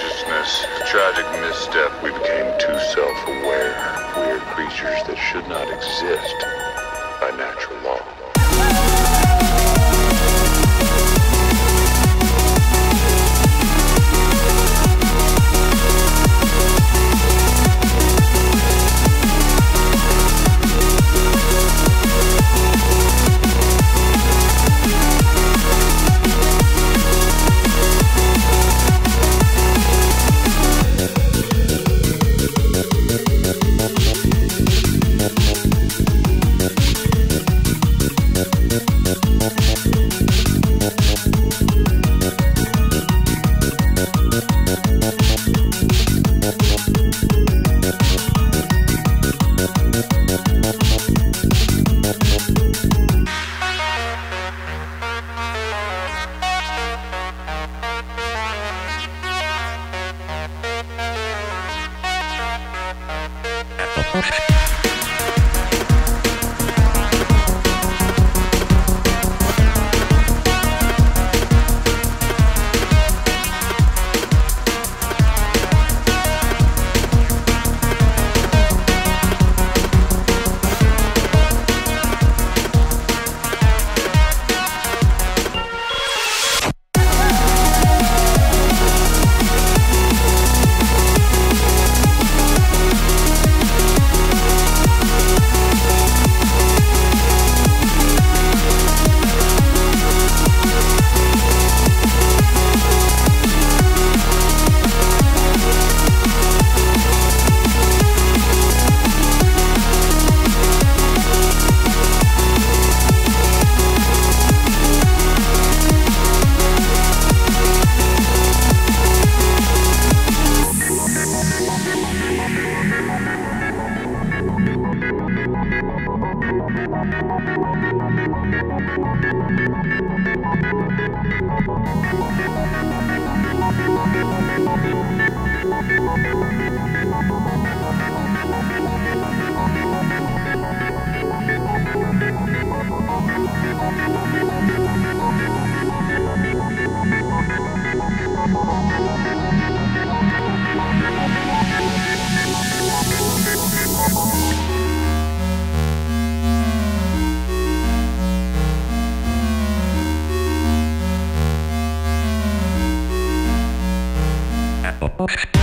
Consciousness, tragic misstep. We became too self-aware. Weird creatures that should not exist by natural law. Bye. I'd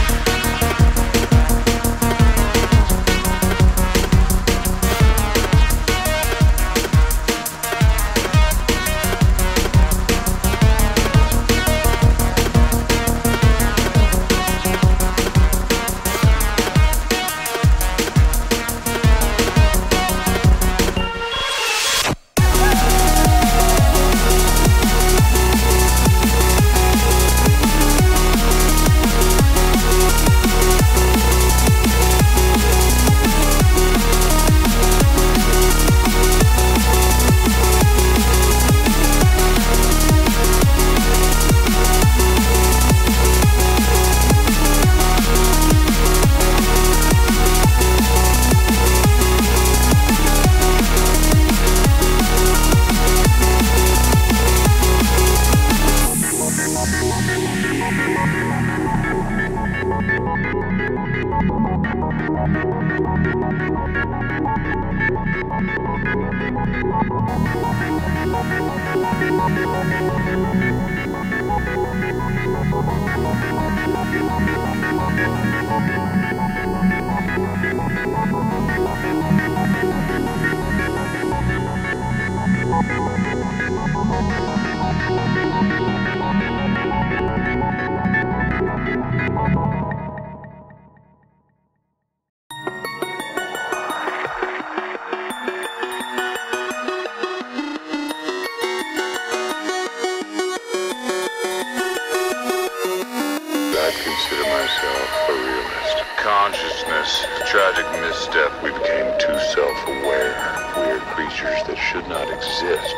Weird creatures that should not exist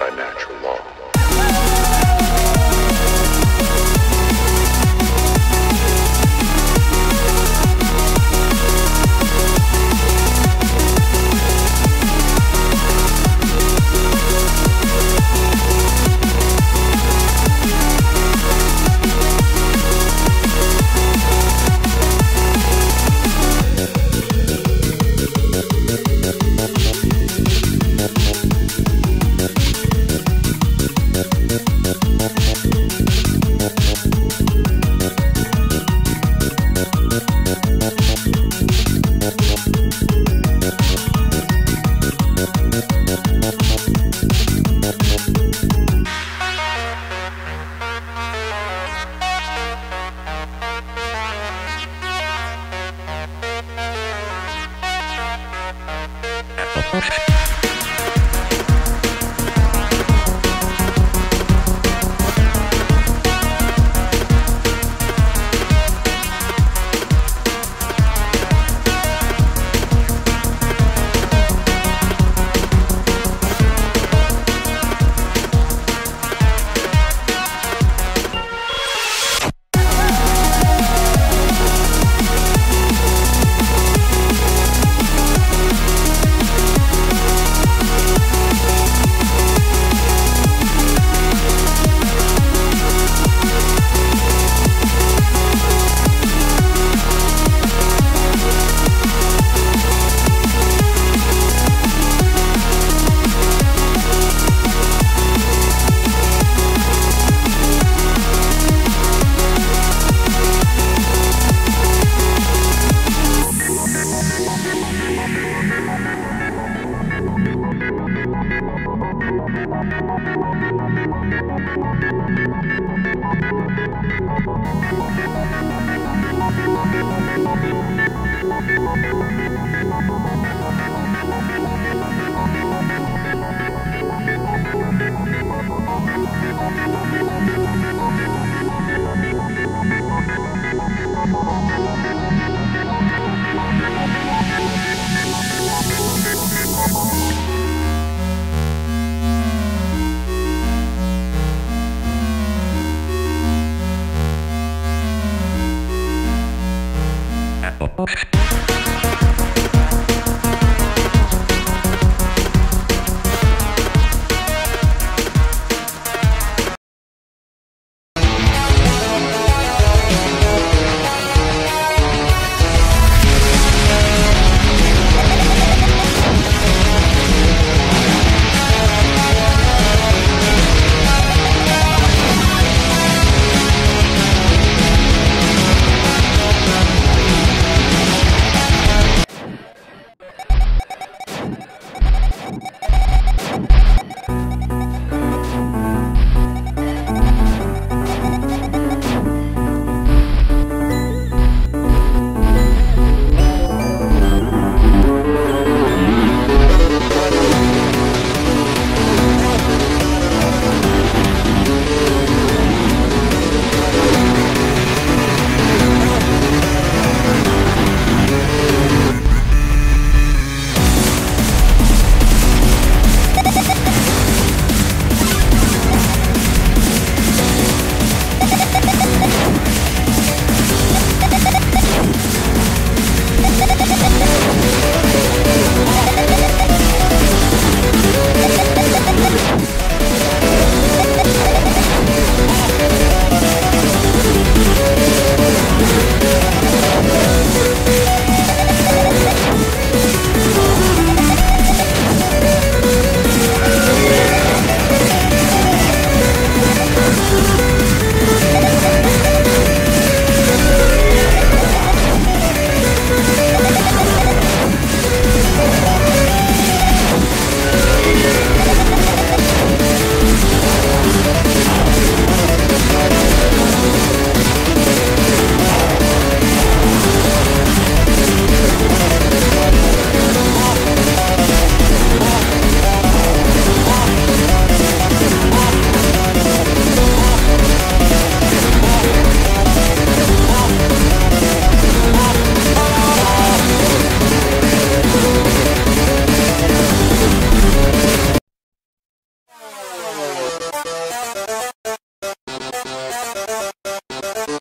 by natural law.